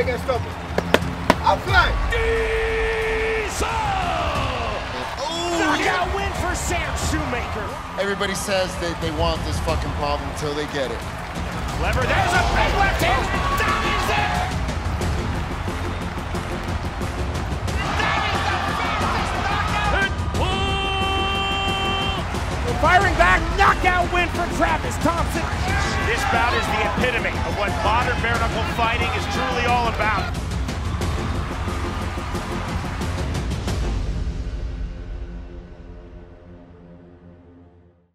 Nobody can stop me. I'm flying. Knockout win for Sam Shewmaker. Everybody says that they want this fucking problem until they get it. Clever, there's a big left hand. That is it. Firing back, knockout win for Travis Thompson. This bout is the epitome of what modern bare knuckle fighting is truly all about.